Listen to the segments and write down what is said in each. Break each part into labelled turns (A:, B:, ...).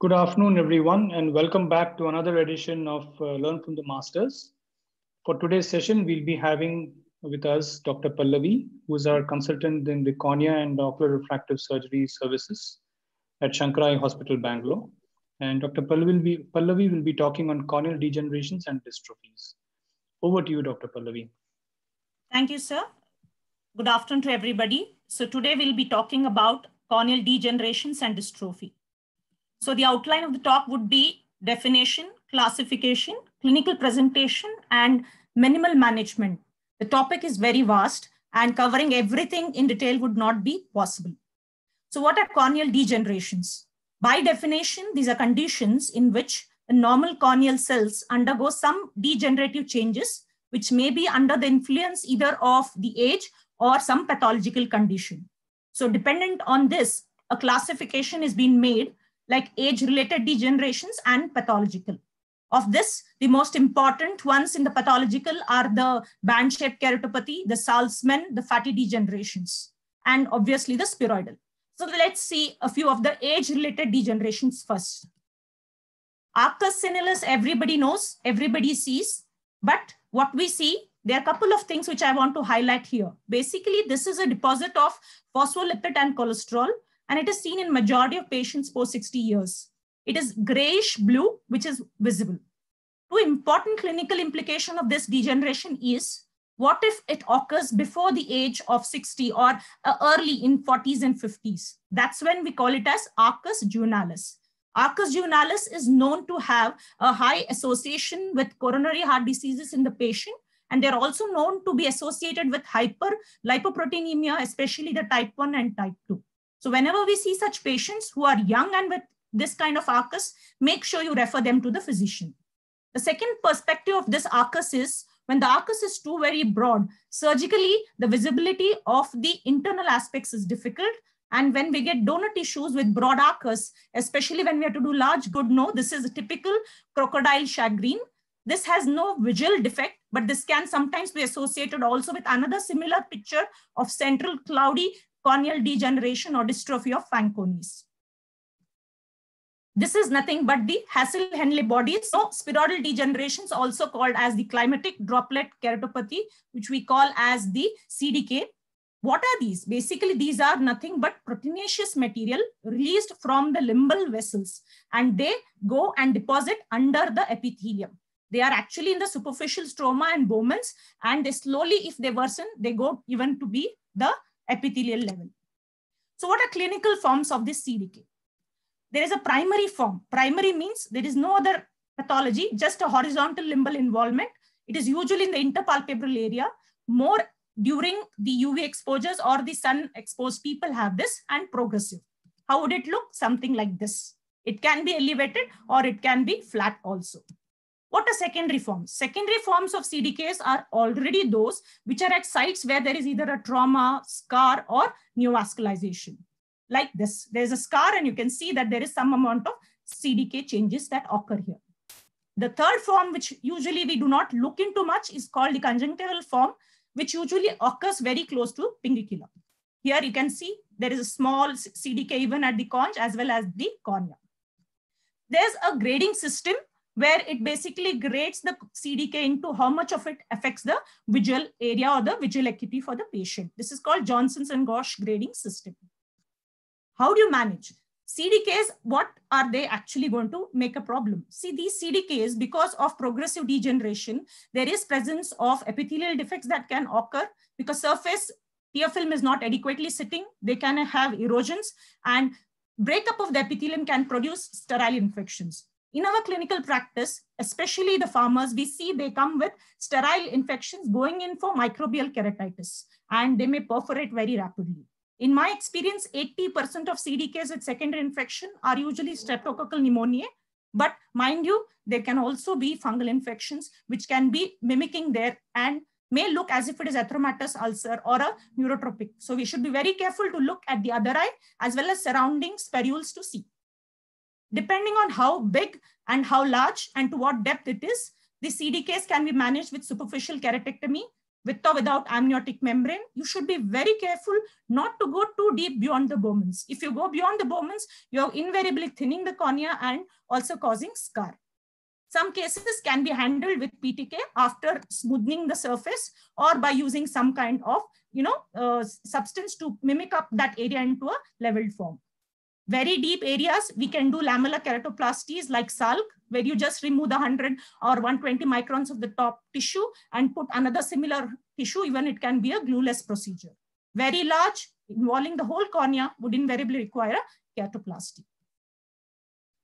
A: Good afternoon, everyone, and welcome back to another edition of uh, Learn from the Masters. For today's session, we'll be having with us Dr. Pallavi, who is our consultant in the cornea and ocular refractive surgery services at Sankara Eye Hospital, Bangalore. And Dr. Pallavi will, be, Pallavi will be talking on corneal degenerations and dystrophies. Over to you, Dr. Pallavi.
B: Thank you, sir. Good afternoon to everybody. So today we'll be talking about corneal degenerations and dystrophy. So the outline of the talk would be definition, classification, clinical presentation, and minimal management. The topic is very vast and covering everything in detail would not be possible. So what are corneal degenerations? By definition, these are conditions in which the normal corneal cells undergo some degenerative changes, which may be under the influence either of the age or some pathological condition. So dependent on this, a classification is being made like age-related degenerations and pathological. Of this, the most important ones in the pathological are the band-shaped keratopathy, the Salzmann, the fatty degenerations, and obviously the spheroidal. So let's see a few of the age-related degenerations first. Arcus senilis, everybody knows, everybody sees, but what we see, there are a couple of things which I want to highlight here. Basically, this is a deposit of phospholipid and cholesterol, and it is seen in majority of patients post 60 years. It is grayish blue, which is visible. Two important clinical implication of this degeneration is what if it occurs before the age of 60 or uh, early in 40s and 50s? That's when we call it as arcus juvenilis. Arcus juvenilis is known to have a high association with coronary heart diseases in the patient, and they're also known to be associated with hyperlipoproteinemia, especially the type 1 and type 2. So whenever we see such patients who are young and with this kind of arcus, make sure you refer them to the physician. The second perspective of this arcus is when the arcus is too very broad, surgically, the visibility of the internal aspects is difficult. And when we get donor tissues with broad arcus, especially when we have to do large good no, this is a typical crocodile shagreen. This has no visual defect, but this can sometimes be associated also with another similar picture of central cloudy corneal degeneration or dystrophy of François. This is nothing but the Hassel-Henle bodies. So spheroidal degenerations also called as the climatic droplet keratopathy, which we call as the CDK. What are these? Basically, these are nothing but proteinaceous material released from the limbal vessels, and they go and deposit under the epithelium. They are actually in the superficial stroma and Bowman's, and they slowly, if they worsen, they go even to be the epithelial level. So what are clinical forms of this CDK? There is a primary form. Primary means there is no other pathology, just a horizontal limbal involvement. It is usually in the interpalpebral area. More during the UV exposures or the sun exposed people have this and progressive. How would it look? Something like this. It can be elevated or it can be flat also. What are secondary forms? Secondary forms of CDKs are already those which are at sites where there is either a trauma, scar, or neovascularization. Like this, there's a scar and you can see that there is some amount of CDK changes that occur here. The third form, which usually we do not look into much, is called the conjunctival form, which usually occurs very close to pinguecula. Here you can see there is a small CDK even at the conch as well as the cornea. There's a grading system where it basically grades the CDK into how much of it affects the visual area or the visual acuity for the patient. This is called Johnson's and Ghosh grading system. How do you manage? CDKs, what are they actually going to make a problem? See, these CDKs, because of progressive degeneration, there is presence of epithelial defects that can occur because surface tear film is not adequately sitting. They can have erosions and breakup of the epithelium can produce sterile infections. In our clinical practice, especially the farmers, we see they come with sterile infections going in for microbial keratitis, and they may perforate very rapidly. In my experience, 80% of CDKs with secondary infection are usually streptococcal pneumoniae, but mind you, there can also be fungal infections, which can be mimicking there and may look as if it is erythematous ulcer or a neurotrophic. So we should be very careful to look at the other eye as well as surrounding sperules to see. Depending on how big and how large and to what depth it is, the CDKs can be managed with superficial keratectomy, with or without amniotic membrane, you should be very careful not to go too deep beyond the Bowman's. If you go beyond the Bowman's, you're invariably thinning the cornea and also causing scar. Some cases can be handled with PTK after smoothing the surface or by using some kind of you know, uh, substance to mimic up that area into a leveled form. Very deep areas, we can do lamellar keratoplasties like SALK, where you just remove the 100 or 120 microns of the top tissue and put another similar tissue, even it can be a glueless procedure. Very large, involving the whole cornea would invariably require a keratoplasty.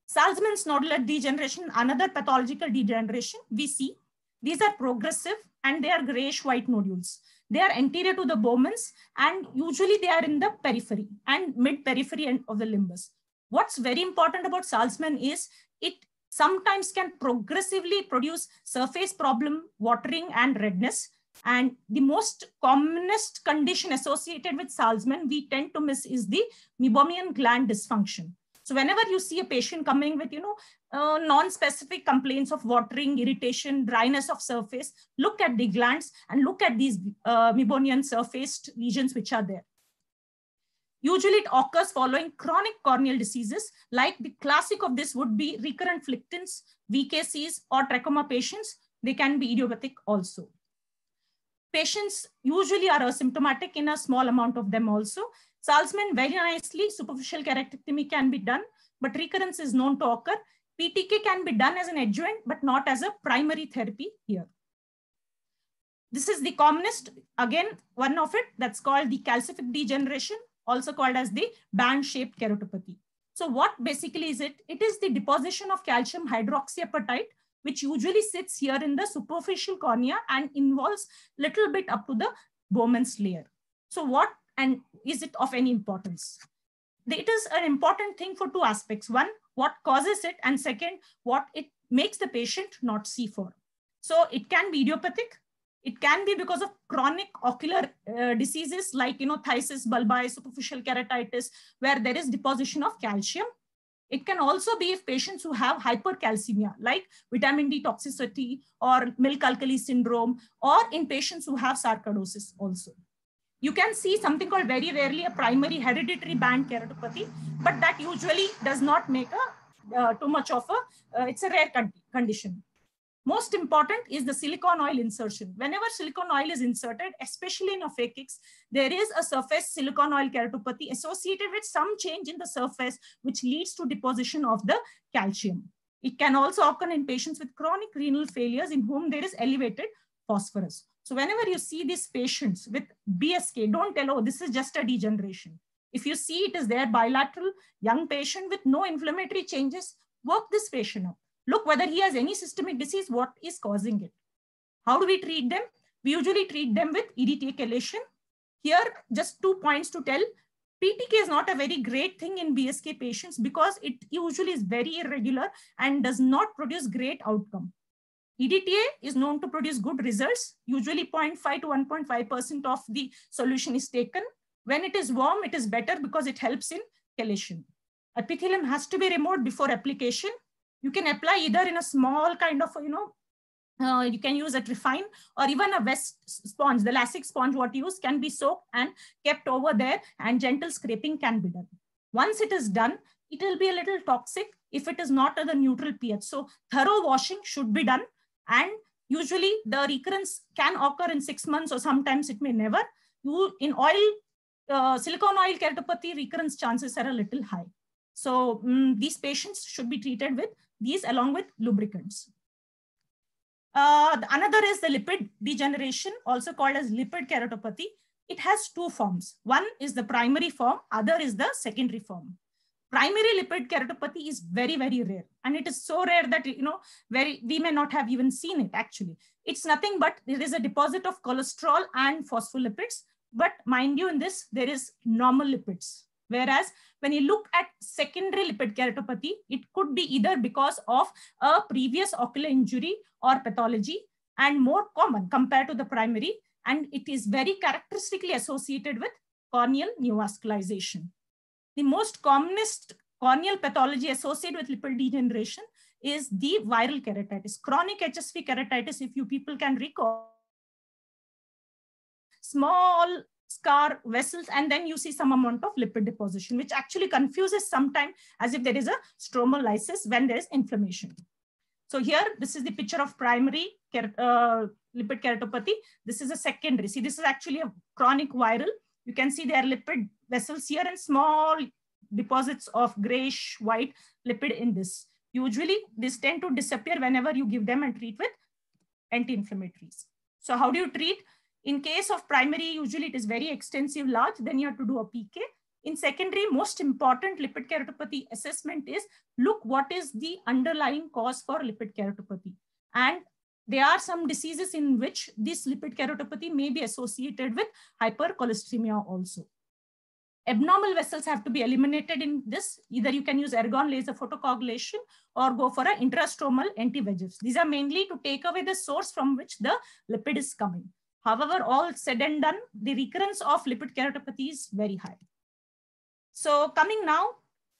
B: Salzmann's nodular degeneration, another pathological degeneration we see. These are progressive and they are grayish white nodules. They are anterior to the Bowman's and usually they are in the periphery and mid periphery end of the limbus. What's very important about Salzmann is it sometimes can progressively produce surface problem, watering and redness. And the most commonest condition associated with Salzmann we tend to miss is the meibomian gland dysfunction. So whenever you see a patient coming with, you know, uh, non-specific complaints of watering, irritation, dryness of surface, look at the glands and look at these uh, meibomian surfaced lesions which are there. Usually it occurs following chronic corneal diseases, like the classic of this would be recurrent flictins, VKCs, or trachoma patients. They can be idiopathic also. Patients usually are asymptomatic in a small amount of them also. Salzmann, very nicely, superficial keratectomy can be done, but recurrence is known to occur. PTK can be done as an adjuvant, but not as a primary therapy here. This is the commonest, again, one of it that's called the calcific degeneration, also called as the band-shaped keratopathy. So what basically is it? It is the deposition of calcium hydroxyapatite, which usually sits here in the superficial cornea and involves little bit up to the Bowman's layer. So what and is it of any importance? It is an important thing for two aspects. One, what causes it? And second, what it makes the patient not see for. So it can be idiopathic. It can be because of chronic ocular uh, diseases like you know, phthisis bulbi, superficial keratitis, where there is deposition of calcium. It can also be if patients who have hypercalcemia, like vitamin D toxicity or milk alkali syndrome, or in patients who have sarcoidosis also. You can see something called very rarely a primary hereditary band keratopathy, but that usually does not make a uh, too much of a, uh, it's a rare con condition. Most important is the silicone oil insertion. Whenever silicone oil is inserted, especially in aphakics, there is a surface silicone oil keratopathy associated with some change in the surface, which leads to deposition of the calcium. It can also occur in patients with chronic renal failures in whom there is elevated phosphorus. So whenever you see these patients with BSK, don't tell, oh, this is just a degeneration. If you see it is there bilateral, young patient with no inflammatory changes, work this patient up. Look whether he has any systemic disease, what is causing it. How do we treat them? We usually treat them with EDTA chelation. Here, just two points to tell. PTK is not a very great thing in BSK patients because it usually is very irregular and does not produce great outcome. EDTA is known to produce good results. Usually 0.5 to 1.5% of the solution is taken. When it is warm, it is better because it helps in chelation. Epithelium has to be removed before application. You can apply either in a small kind of, you know, uh, you can use a Trephine or even a West sponge. The LASIK sponge what you use can be soaked and kept over there and gentle scraping can be done. Once it is done, it will be a little toxic if it is not at the neutral pH. So thorough washing should be done and usually the recurrence can occur in six months or sometimes it may never. You, in oil, uh, silicone oil keratopathy, recurrence chances are a little high. So um, these patients should be treated with these along with lubricants. Uh, another is the lipid degeneration, also called as lipid keratopathy. It has two forms. One is the primary form, other is the secondary form primary lipid keratopathy is very, very rare. And it is so rare that, you know, very, we may not have even seen it actually. It's nothing but there is a deposit of cholesterol and phospholipids. But mind you, in this, there is normal lipids. Whereas when you look at secondary lipid keratopathy, it could be either because of a previous ocular injury or pathology and more common compared to the primary. And it is very characteristically associated with corneal neovascularization. The most commonest corneal pathology associated with lipid degeneration is the viral keratitis. Chronic HSV keratitis, if you people can recall, small scar vessels, and then you see some amount of lipid deposition, which actually confuses sometimes as if there is a stromal lysis when there is inflammation. So here, this is the picture of primary uh, lipid keratopathy. This is a secondary. See, this is actually a chronic viral. You can see there are lipid vessels here and small deposits of grayish white lipid in this. Usually, these tend to disappear whenever you give them and treat with anti-inflammatories. So how do you treat? In case of primary, usually it is very extensive, large, then you have to do a PK. In secondary, most important lipid keratopathy assessment is look what is the underlying cause for lipid keratopathy. And there are some diseases in which this lipid keratopathy may be associated with hypercholesteremia also. Abnormal vessels have to be eliminated in this. Either you can use argon laser photocoagulation or go for an intrastromal anti-VEGFs. These are mainly to take away the source from which the lipid is coming. However, all said and done, the recurrence of lipid keratopathy is very high. So coming now,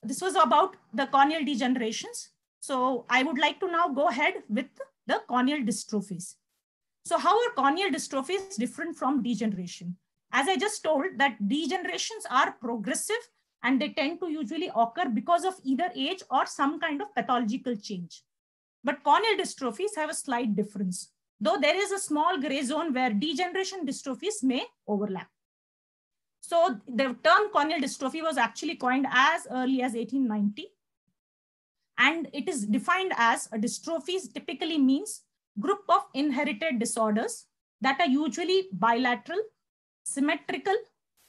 B: this was about the corneal degenerations. So I would like to now go ahead with the corneal dystrophies. So how are corneal dystrophies different from degeneration? As I just told that degenerations are progressive and they tend to usually occur because of either age or some kind of pathological change. But corneal dystrophies have a slight difference, though there is a small gray zone where degeneration dystrophies may overlap. So the term corneal dystrophy was actually coined as early as 1890. And it is defined as a dystrophies typically means group of inherited disorders that are usually bilateral symmetrical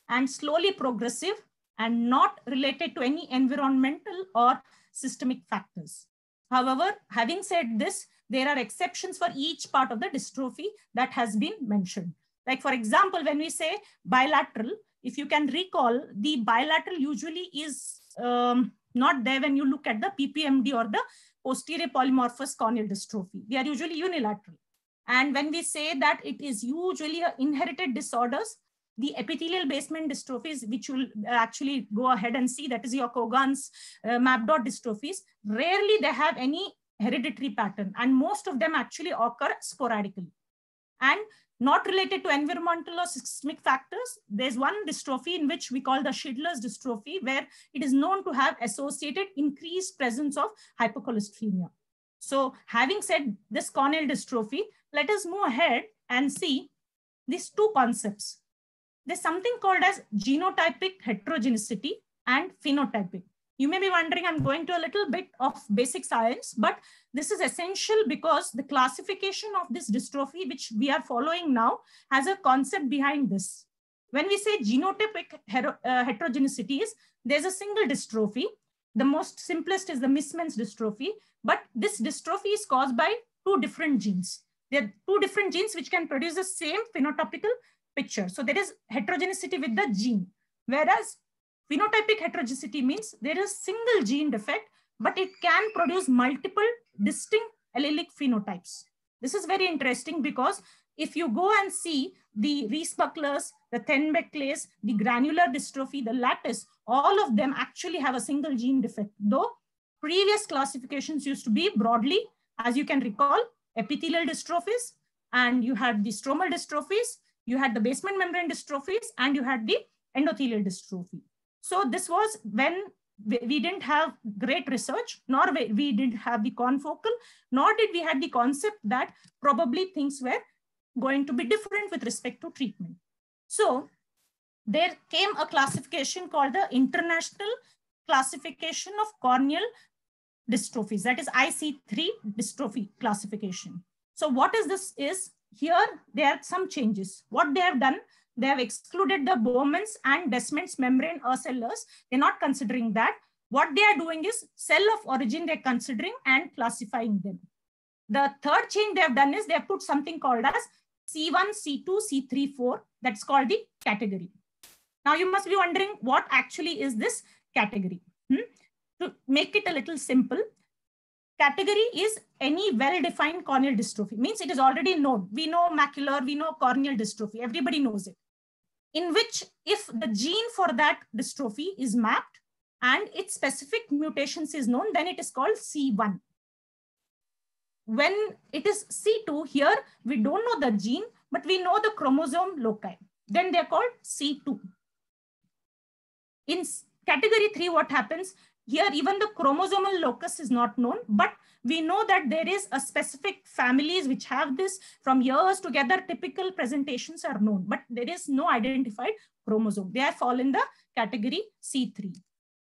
B: and slowly progressive and not related to any environmental or systemic factors. However, having said this, there are exceptions for each part of the dystrophy that has been mentioned. Like for example, when we say bilateral, if you can recall, the bilateral usually is um, not there when you look at the PPMD or the posterior polymorphous corneal dystrophy. They are usually unilateral. And when we say that it is usually inherited disorders, the epithelial basement dystrophies, which you'll actually go ahead and see, that is your Cogan's uh, map dot dystrophies, rarely they have any hereditary pattern and most of them actually occur sporadically. And not related to environmental or systemic factors, there's one dystrophy in which we call the Schnyder's dystrophy, where it is known to have associated increased presence of hypercholesteremia. So having said this corneal dystrophy, let us move ahead and see these two concepts there's something called as genotypic heterogeneity and phenotypic. You may be wondering, I'm going to a little bit of basic science, but this is essential because the classification of this dystrophy, which we are following now, has a concept behind this. When we say genotypic uh, heterogeneity is, there's a single dystrophy. The most simplest is the Meesmann's dystrophy, but this dystrophy is caused by two different genes. There are two different genes which can produce the same phenotypical picture. So there is heterogeneity with the gene, whereas phenotypic heterogeneity means there is single gene defect, but it can produce multiple distinct allelic phenotypes. This is very interesting because if you go and see the Reis-Bucklers, the Thiel-Behnke's, the granular dystrophy, the lattice, all of them actually have a single gene defect. Though previous classifications used to be broadly, as you can recall, epithelial dystrophies, and you had the stromal dystrophies, you had the basement membrane dystrophies and you had the endothelial dystrophy. So this was when we didn't have great research, nor we didn't have the confocal, nor did we have the concept that probably things were going to be different with respect to treatment. So there came a classification called the International Classification of Corneal Dystrophies, that is IC3 dystrophy classification. So what is this is here there are some changes. What they have done, they have excluded the Bowman's and Descemet's membrane ocells. They're not considering that. What they are doing is cell of origin they're considering and classifying them. The third change they have done is they have put something called as C1, C2, C3, 4. That's called the category. Now you must be wondering what actually is this category. Hmm? To make it a little simple, category is any well-defined corneal dystrophy. Means it is already known. We know macular, we know corneal dystrophy. Everybody knows it. In which if the gene for that dystrophy is mapped and its specific mutations is known, then it is called C1. When it is C2, here we don't know the gene, but we know the chromosome loci. then they're called C2. In category 3, what happens? Here, even the chromosomal locus is not known, but we know that there is a specific families which have this from years together, typical presentations are known, but there is no identified chromosome. They fall in the category C3.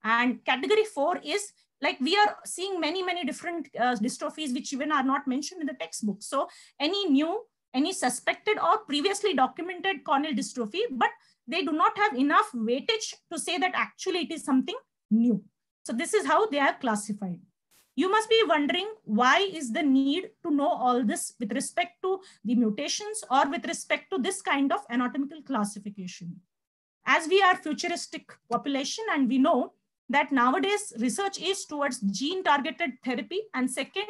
B: And category four is like we are seeing many, many different uh, dystrophies, which even are not mentioned in the textbook. So any new, any suspected or previously documented corneal dystrophy, but they do not have enough weightage to say that actually it is something new. So this is how they are classified. You must be wondering why is the need to know all this with respect to the mutations or with respect to this kind of anatomical classification. As we are futuristic population and we know that nowadays research is towards gene targeted therapy and second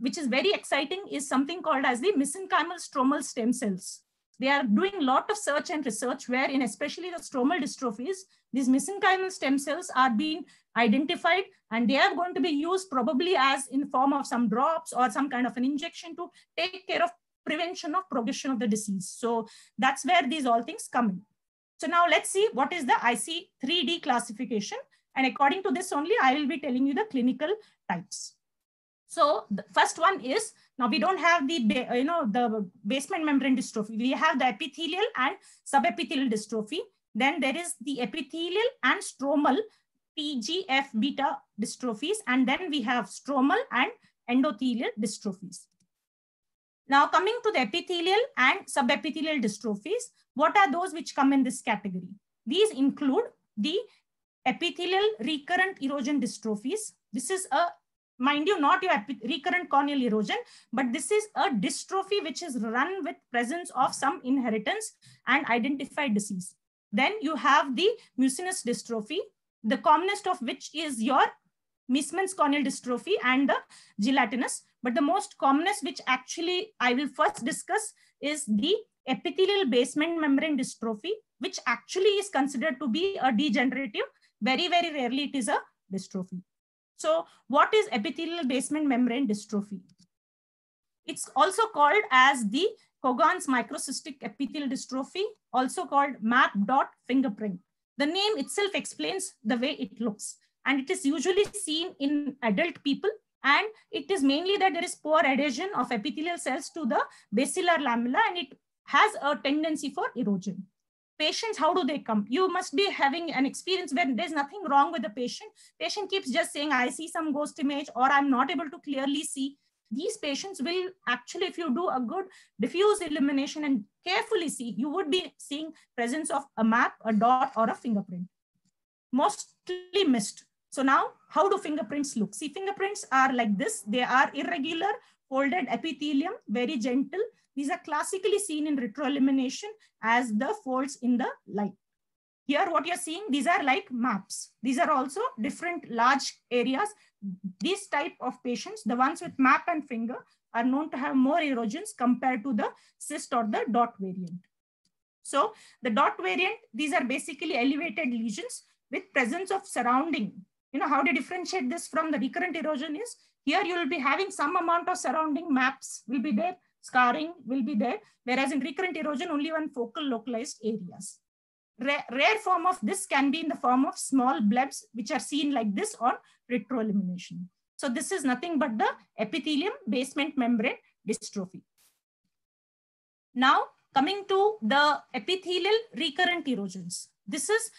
B: which is very exciting is something called as the mesenchymal stromal stem cells they are doing a lot of search and research where in especially the stromal dystrophies these mesenchymal stem cells are being identified and they are going to be used probably as in form of some drops or some kind of an injection to take care of prevention of progression of the disease. So that's where these all things come in. So now let's see what is the IC 3D classification. And according to this only, I will be telling you the clinical types. So the first one is, now we don't have the, you know, the basement membrane dystrophy. We have the epithelial and subepithelial dystrophy. Then there is the epithelial and stromal TGF beta dystrophies. And then we have stromal and endothelial dystrophies. Now coming to the epithelial and subepithelial dystrophies, what are those which come in this category? These include the epithelial recurrent erosion dystrophies. This is a, mind you, not your recurrent corneal erosion, but this is a dystrophy which is run with presence of some inheritance and identified disease. Then you have the mucinous dystrophy, the commonest of which is your Meesmann's corneal dystrophy and the gelatinous. But the most commonest, which actually I will first discuss, is the epithelial basement membrane dystrophy, which actually is considered to be a degenerative very, very rarely it is a dystrophy. So what is epithelial basement membrane dystrophy? It's also called as the Cogan's microcystic epithelial dystrophy, also called map dot fingerprint. The name itself explains the way it looks. And it is usually seen in adult people. And it is mainly that there is poor adhesion of epithelial cells to the basilar lamella and it has a tendency for erosion patients, how do they come? You must be having an experience where there's nothing wrong with the patient. Patient keeps just saying, I see some ghost image or I'm not able to clearly see. These patients will actually, if you do a good diffuse illumination and carefully see, you would be seeing presence of a map, a dot, or a fingerprint. Mostly missed. So now, how do fingerprints look? See, fingerprints are like this. They are irregular, folded epithelium, very gentle, these are classically seen in retroillumination as the folds in the light. Here, what you're seeing, these are like maps. These are also different large areas. These type of patients, the ones with map and finger, are known to have more erosions compared to the cyst or the dot variant. So the dot variant, these are basically elevated lesions with presence of surrounding. You know how to differentiate this from the recurrent erosion is, here you will be having some amount of surrounding maps will be there scarring will be there, whereas in recurrent erosion, only one focal localized areas. Rare, rare form of this can be in the form of small blebs, which are seen like this on retroillumination. So this is nothing but the epithelium basement membrane dystrophy. Now, coming to the epithelial recurrent erosions. This is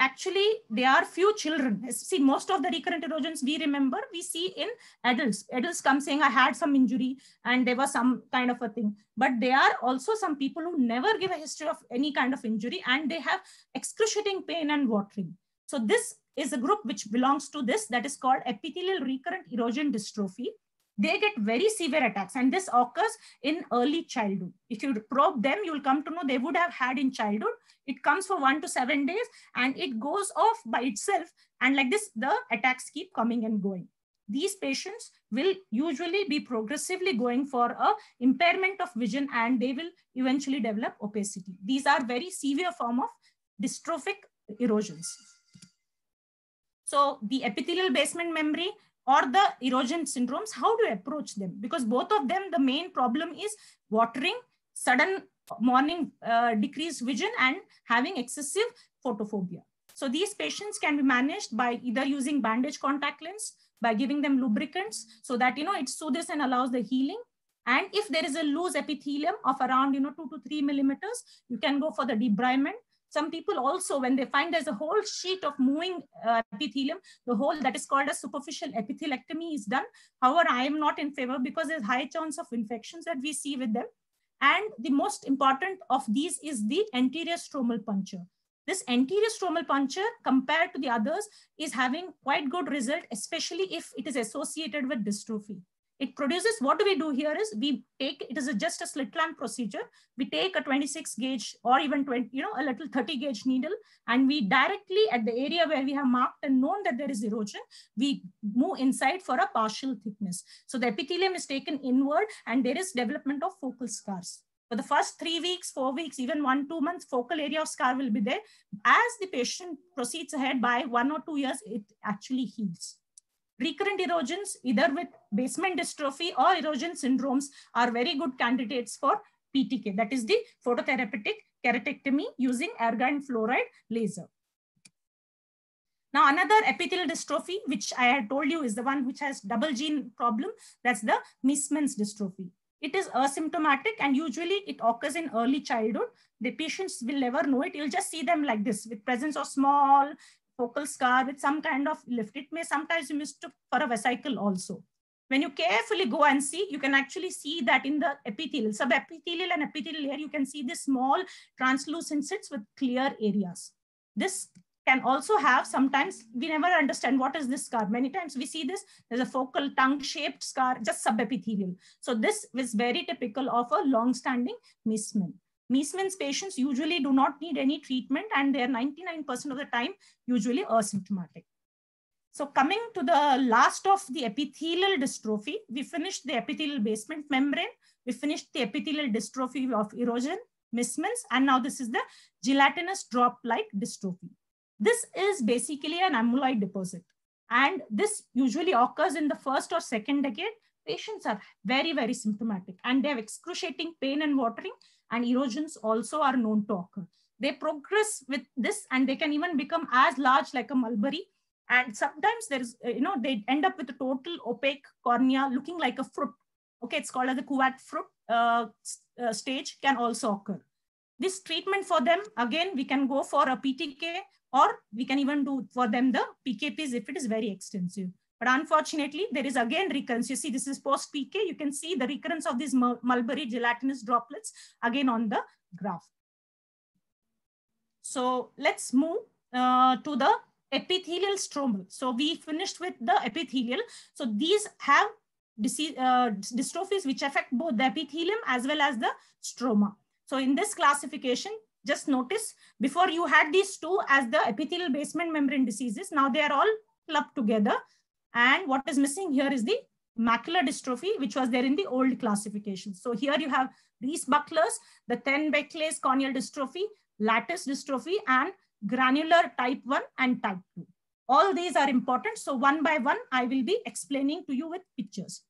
B: actually there are few children. See most of the recurrent erosions we remember we see in adults. Adults come saying i had some injury and there was some kind of a thing. But there are also some people who never give a history of any kind of injury and they have excruciating pain and watering. So this is a group which belongs to this that is called epithelial recurrent erosion dystrophy they get very severe attacks and this occurs in early childhood if you probe them you will come to know they would have had in childhood it comes for one to seven days and it goes off by itself. And like this, the attacks keep coming and going. These patients will usually be progressively going for a impairment of vision and they will eventually develop opacity. These are very severe form of dystrophic erosions. So the epithelial basement membrane or the erosion syndromes, how do you approach them? Because both of them, the main problem is watering, sudden morning uh, decreased vision and having excessive photophobia. So these patients can be managed by either using bandage contact lens, by giving them lubricants so that, you know, it soothes and allows the healing. And if there is a loose epithelium of around, you know, two to three millimeters, you can go for the debridement. Some people also, when they find there's a whole sheet of moving uh, epithelium, the whole that is called a superficial epithelectomy is done. However, I am not in favor because there's high chance of infections that we see with them. And the most important of these is the anterior stromal puncture. This anterior stromal puncture compared to the others is having quite good result, especially if it is associated with dystrophy. It produces, what do we do here is we take, it is a, just a slit lamp procedure. We take a 26 gauge or even 20, you know, a little 30 gauge needle and we directly at the area where we have marked and known that there is erosion, we move inside for a partial thickness. So the epithelium is taken inward and there is development of focal scars. For the first three weeks, four weeks, even one, two months, focal area of scar will be there. As the patient proceeds ahead by one or two years, it actually heals. Recurrent erosions, either with basement dystrophy or erosion syndromes, are very good candidates for PTK. That is the phototherapeutic keratectomy using argon fluoride laser. Now, another epithelial dystrophy, which I had told you is the one which has double gene problem, that's the Meesmann's dystrophy. It is asymptomatic and usually it occurs in early childhood. The patients will never know it. You'll just see them like this with presence of small focal scar with some kind of lift. It may sometimes be mistook for a vesicle also. When you carefully go and see, you can actually see that in the epithelial, subepithelial and epithelial layer, you can see the small translucent sits with clear areas. This can also have sometimes we never understand what is this scar many times we see this there's a focal tongue shaped scar just subepithelial so this is very typical of a long standing Meesmann's patients usually do not need any treatment and they're 99% of the time usually asymptomatic. So coming to the last of the epithelial dystrophy, we finished the epithelial basement membrane. We finished the epithelial dystrophy of erosion, Meesmann's, and now this is the gelatinous drop-like dystrophy. This is basically an amyloid deposit. And this usually occurs in the first or second decade. Patients are very, very symptomatic and they have excruciating pain and watering and erosions also are known to occur. They progress with this and they can even become as large like a mulberry. And sometimes there's, you know, they end up with a total opaque cornea looking like a fruit. Okay, it's called as the kumquat fruit uh, uh, stage can also occur. This treatment for them, again, we can go for a PTK or we can even do for them the PKPs if it is very extensive. But unfortunately, there is again recurrence. You see, this is post-PK. You can see the recurrence of these mulberry gelatinous droplets again on the graph. So let's move uh, to the epithelial stromal. So we finished with the epithelial. So these have disease, uh, dystrophies which affect both the epithelium as well as the stroma. So in this classification, just notice before you had these two as the epithelial basement membrane diseases. Now they are all clubbed together. And what is missing here is the macular dystrophy, which was there in the old classification. So here you have Reis-Buckler's, the Thiel-Behnke's corneal dystrophy, lattice dystrophy, and granular type 1 and type 2. All these are important. So one by one, I will be explaining to you with pictures.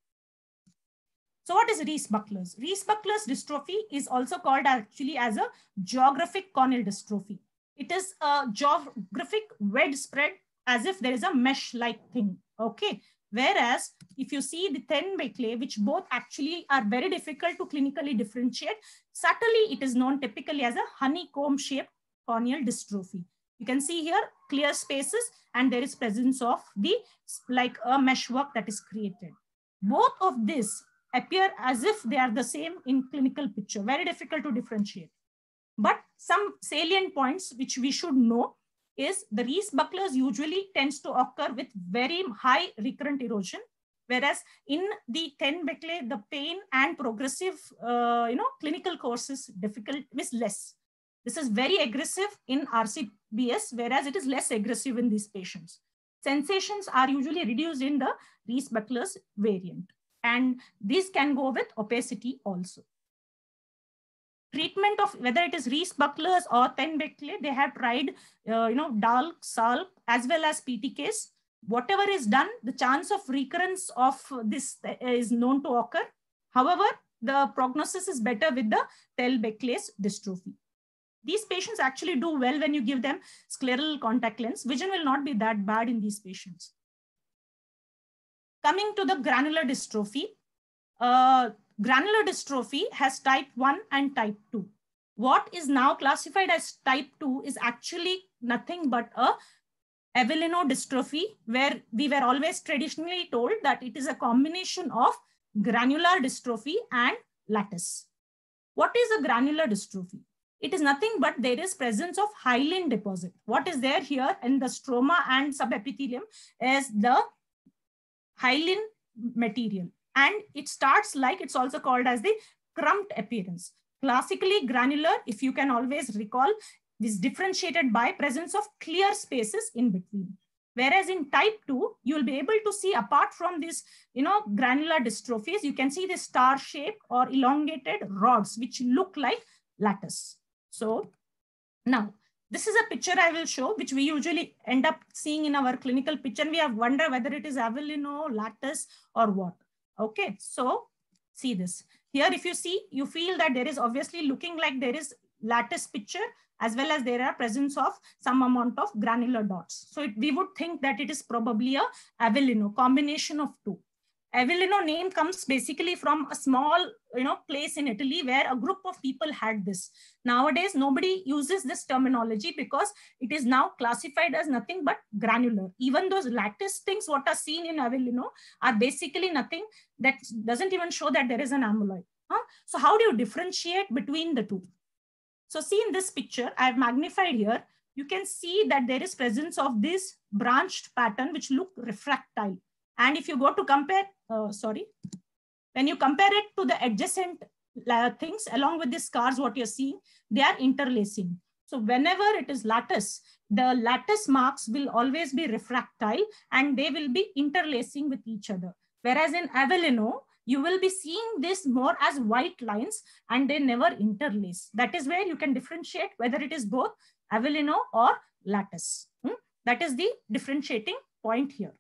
B: So what is Reis-Buckler's? Reis-Buckler's dystrophy is also called actually as a geographic corneal dystrophy. It is a geographic wedge spread as if there is a mesh-like thing, okay? Whereas if you see the Thiel-Behnke, which both actually are very difficult to clinically differentiate, subtly it is known typically as a honeycomb-shaped corneal dystrophy. You can see here clear spaces and there is presence of the like a meshwork that is created. Both of this appear as if they are the same in clinical picture, very difficult to differentiate. But some salient points which we should know is the Reis-Buckler's usually tends to occur with very high recurrent erosion, whereas in the Thiel-Behnke, the pain and progressive, uh, you know, clinical course is difficult, is less. This is very aggressive in RCBS, whereas it is less aggressive in these patients. Sensations are usually reduced in the Reis-Buckler's variant. And these can go with opacity also. Treatment of whether it is Reis-Buckler's or Thiel-Behnke, they have tried, uh, you know, DALK, SALK, as well as PTKs. Whatever is done, the chance of recurrence of this is known to occur. However, the prognosis is better with the Thiel-Behnke's dystrophy. These patients actually do well when you give them scleral contact lens. Vision will not be that bad in these patients. Coming to the granular dystrophy, uh, granular dystrophy has type 1 and type 2. What is now classified as type 2 is actually nothing but a Avellino dystrophy, where we were always traditionally told that it is a combination of granular dystrophy and lattice. What is a granular dystrophy? It is nothing but there is presence of hyaline deposit. What is there here in the stroma and subepithelium is the hyaline material. And it starts like it's also called as the crumped appearance. Classically granular, if you can always recall, is differentiated by presence of clear spaces in between. Whereas in type 2, you will be able to see apart from these you know, granular dystrophies, you can see the star shape or elongated rods, which look like lattice. So now this is a picture I will show, which we usually end up seeing in our clinical picture. And we have wonder whether it is Avellino, lattice, or what. Okay, so see this. Here, if you see, you feel that there is obviously looking like there is lattice picture as well as there are presence of some amount of granular dots. So it, we would think that it is probably a Avellino combination of two. Avellino name comes basically from a small you know, place in Italy where a group of people had this. Nowadays, nobody uses this terminology because it is now classified as nothing but granular. Even those lattice things, what are seen in Avellino are basically nothing that doesn't even show that there is an amyloid. Huh? So how do you differentiate between the two? So see in this picture, I've magnified here, you can see that there is presence of this branched pattern which look refractile. And if you go to compare, uh, sorry, when you compare it to the adjacent things along with the scars, what you're seeing, they are interlacing. So whenever it is lattice, the lattice marks will always be refractile and they will be interlacing with each other. Whereas in Avellino, you will be seeing this more as white lines and they never interlace. That is where you can differentiate whether it is both Avellino or lattice. Hmm? That is the differentiating point here.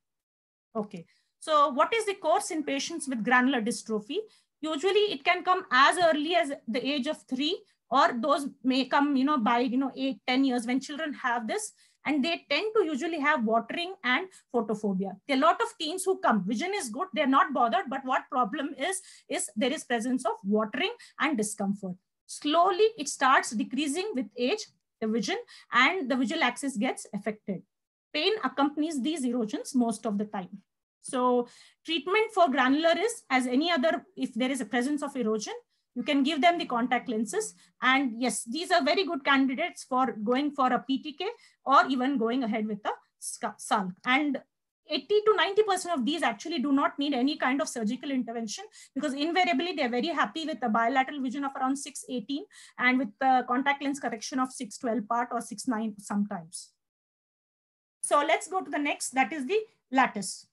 B: Okay. So what is the course in patients with granular dystrophy? Usually it can come as early as the age of three or those may come, you know, by, you know, eight, 10 years when children have this and they tend to usually have watering and photophobia. There are a lot of teens who come, vision is good, they're not bothered, but what problem is, is there is presence of watering and discomfort. Slowly, it starts decreasing with age, the vision, and the visual axis gets affected. Pain accompanies these erosions most of the time. So treatment for granular is as any other, if there is a presence of erosion, you can give them the contact lenses. And yes, these are very good candidates for going for a PTK or even going ahead with a SALK. And 80 to 90% of these actually do not need any kind of surgical intervention because invariably they're very happy with the bilateral vision of around 618 and with the contact lens correction of 612 part or 69 sometimes. So let's go to the next, that is the lattice.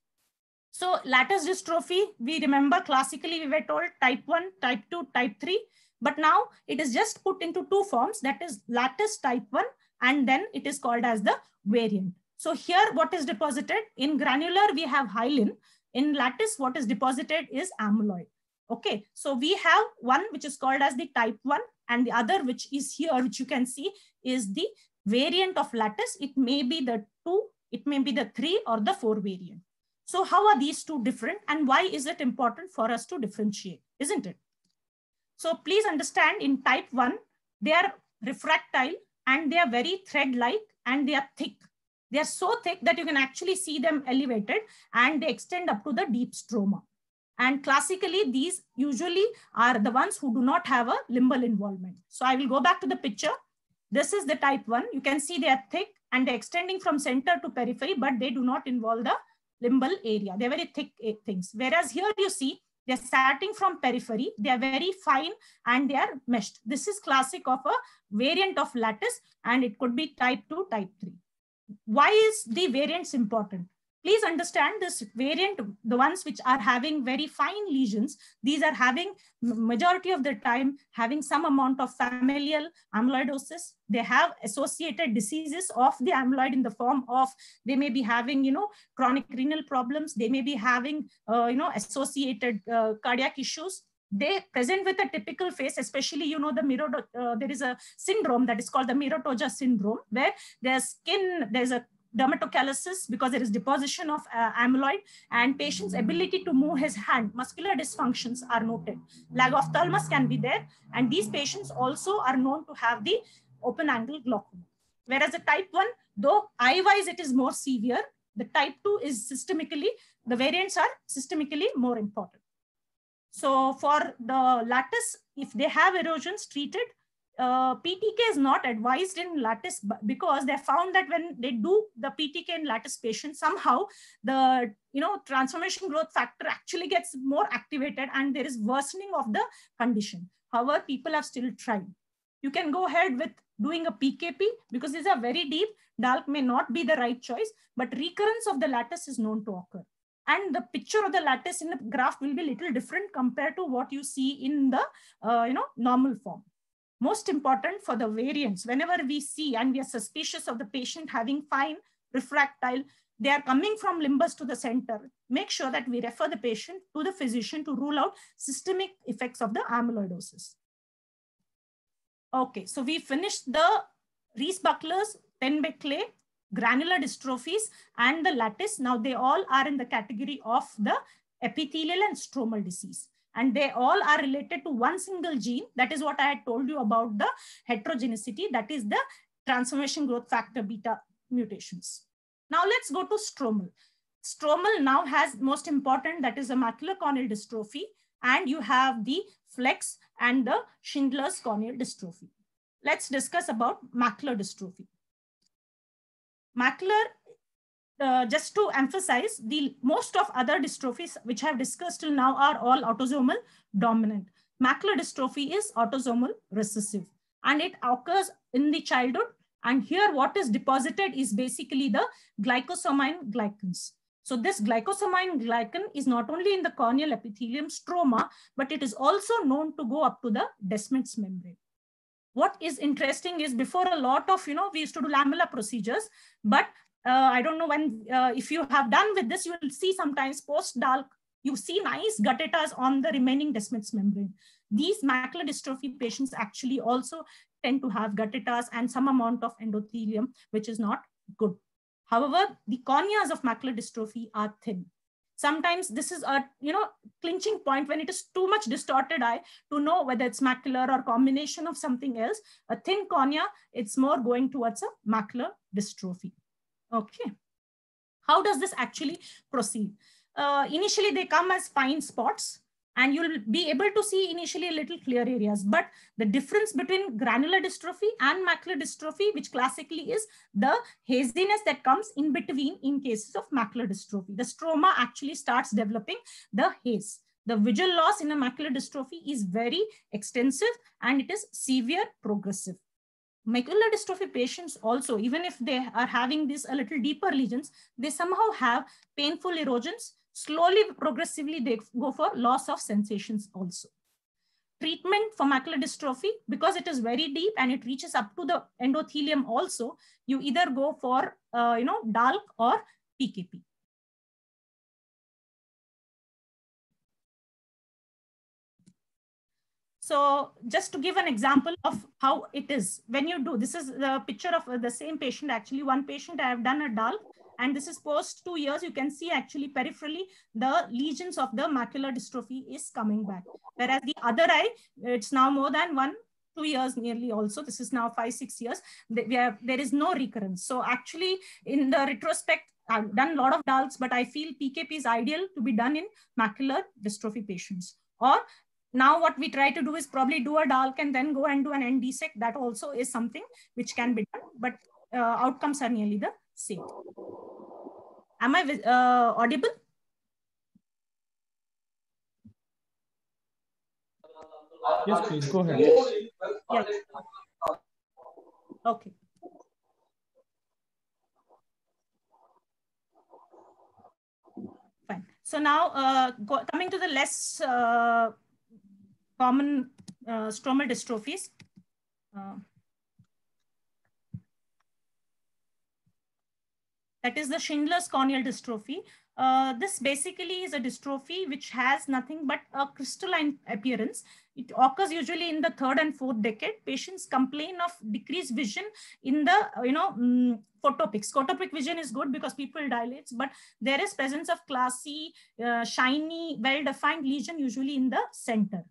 B: So lattice dystrophy, we remember classically we were told type 1, type 2, type 3, but now it is just put into two forms that is lattice type 1 and then it is called as the variant. So here what is deposited in granular we have hyaline, in lattice what is deposited is amyloid. Okay, so we have one which is called as the type 1 and the other which is here which you can see is the variant of lattice. It may be the 2, it may be the 3 or the 4 variant. So how are these two different and why is it important for us to differentiate, isn't it? So please understand in type 1, they are refractile and they are very thread-like and they are thick. They are so thick that you can actually see them elevated and they extend up to the deep stroma. And classically, these usually are the ones who do not have a limbal involvement. So I will go back to the picture. This is the type 1. You can see they are thick and they're extending from center to periphery, but they do not involve the limbal area. They're very thick eh, things. Whereas here you see they're starting from periphery. They are very fine and they are meshed. This is classic of a variant of lattice and it could be type 2, type 3. Why is the variants important? Please understand this variant, the ones which are having very fine lesions, these are having majority of the time having some amount of familial amyloidosis. They have associated diseases of the amyloid in the form of, they may be having, you know, chronic renal problems. They may be having, uh, you know, associated uh, cardiac issues. they present with a typical face, especially, you know, the mirror, uh, there is a syndrome that is called the Meretoja syndrome, where there's skin, there's a dermatochalasis because there is deposition of uh, amyloid and patient's ability to move his hand, muscular dysfunctions are noted. Lagophthalmos can be there. And these patients also are known to have the open angle glaucoma. Whereas the type 1, though eye-wise it is more severe, the type 2 is systemically, the variants are systemically more important. So for the lattice, if they have erosions treated, uh, PTK is not advised in lattice because they found that when they do the PTK in lattice patients, somehow the you know transformation growth factor actually gets more activated and there is worsening of the condition. However, people have still tried. You can go ahead with doing a PKP because these are very deep. DALK may not be the right choice, but recurrence of the lattice is known to occur and the picture of the lattice in the graph will be little different compared to what you see in the uh, you know normal form most important for the variants whenever we see and we are suspicious of the patient having fine refractile they are coming from limbus to the center make sure that we refer the patient to the physician to rule out systemic effects of the amyloidosis okay so we finished the Reis-Bucklers Ten Beckley granular dystrophies and the lattice. Now they all are in the category of the epithelial and stromal disease. And they all are related to one single gene. That is what I had told you about the heterogeneity. That is the transformation growth factor beta mutations. Now let's go to stromal. Stromal now has most important, that is a macular corneal dystrophy. And you have the flex and the Schnyder's corneal dystrophy. Let's discuss about macular dystrophy macular, uh, just to emphasize, the most of other dystrophies which I have discussed till now are all autosomal dominant. Macular dystrophy is autosomal recessive and it occurs in the childhood. And here what is deposited is basically the glycosaminoglycans. So this glycosaminoglycan is not only in the corneal epithelium stroma, but it is also known to go up to the Descemet's membrane what is interesting is before a lot of, you know, we used to do lamella procedures, but uh, I don't know when, uh, if you have done with this, you will see sometimes post-DALK, you see nice guttetas on the remaining Descemet's membrane. These macular dystrophy patients actually also tend to have guttetas and some amount of endothelium, which is not good. However, the corneas of macular dystrophy are thin sometimes this is a you know clinching point when it is too much distorted eye to know whether it's macular or combination of something else a thin cornea it's more going towards a macular dystrophy okay how does this actually proceed uh, initially they come as fine spots and you'll be able to see initially a little clear areas. But the difference between granular dystrophy and macular dystrophy, which classically is the haziness that comes in between in cases of macular dystrophy. The stroma actually starts developing the haze. The visual loss in a macular dystrophy is very extensive and it is severe progressive. Macular dystrophy patients also, even if they are having these a little deeper lesions, they somehow have painful erosions, slowly, progressively, they go for loss of sensations also. Treatment for macular dystrophy, because it is very deep and it reaches up to the endothelium also, you either go for, uh, you know, DALK or PKP. So just to give an example of how it is when you do, this is the picture of the same patient. Actually, one patient I have done a DALK and this is post two years, you can see actually peripherally, the lesions of the macular dystrophy is coming back. Whereas the other eye, it's now more than one, two years nearly also. This is now five, six years. Have, there is no recurrence. So actually in the retrospect, I've done a lot of DALKs, but I feel PKP is ideal to be done in macular dystrophy patients. Or now what we try to do is probably do a DALK and then go and do an NDSEC. That also is something which can be done, but uh, outcomes are nearly the same. Am I uh, audible?
A: Yes, please go ahead.
B: Yeah. Okay. Fine. So now uh, go, coming to the less uh, common uh, stromal dystrophies. Uh, that is the Schnyder's corneal dystrophy. Uh, this basically is a dystrophy which has nothing but a crystalline appearance. It occurs usually in the third and fourth decade. Patients complain of decreased vision in the, you know, um, photopic. Scotopic vision is good because people dilates, but there is presence of classy, uh, shiny, well-defined lesion usually in the center.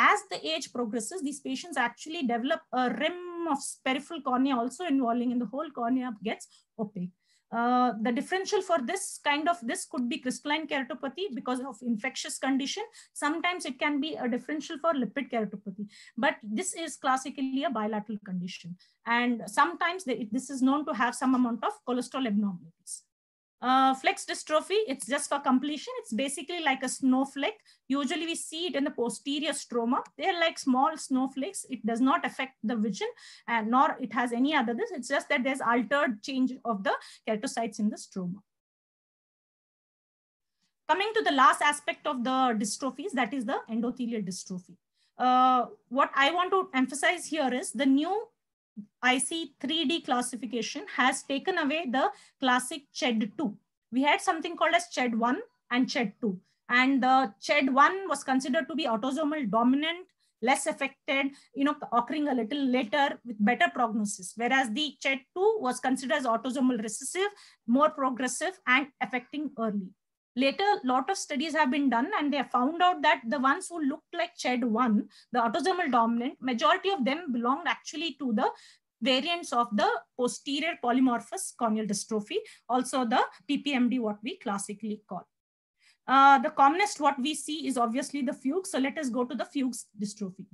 B: As the age progresses, these patients actually develop a rim of peripheral cornea also involving in the whole cornea gets opaque. Uh, the differential for this kind of this could be crystalline keratopathy because of infectious condition. Sometimes it can be a differential for lipid keratopathy, but this is classically a bilateral condition. And sometimes this is known to have some amount of cholesterol abnormalities. Uh, flex dystrophy, it's just for completion. It's basically like a snowflake. Usually we see it in the posterior stroma. They're like small snowflakes. It does not affect the vision and nor it has any other this. It's just that there's altered change of the keratocytes in the stroma. Coming to the last aspect of the dystrophies, that is the endothelial dystrophy. Uh, what I want to emphasize here is the new IC 3D classification has taken away the classic CHED2. We had something called as CHED1 and CHED2. And the CHED1 was considered to be autosomal dominant, less affected, you know, occurring a little later with better prognosis. Whereas the CHED2 was considered as autosomal recessive, more progressive and affecting early. Later, a lot of studies have been done and they have found out that the ones who looked like CHED1, the autosomal dominant, majority of them belonged actually to the variants of the posterior polymorphous corneal dystrophy, also the PPMD, what we classically call. Uh, the commonest what we see is obviously the Fuchs. So let us go to the Fuchs dystrophy.